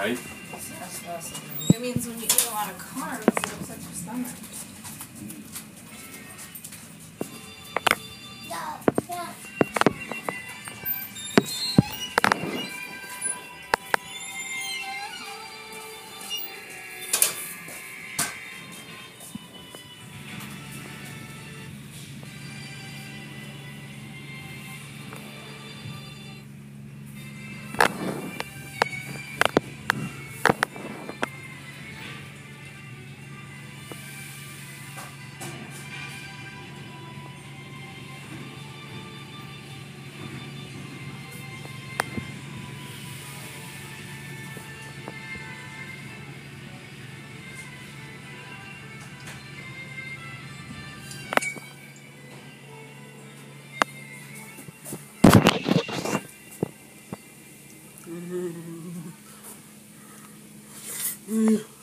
right? It means when you eat a lot of carbs, it upsets your stomach. 嗯。嗯嗯嗯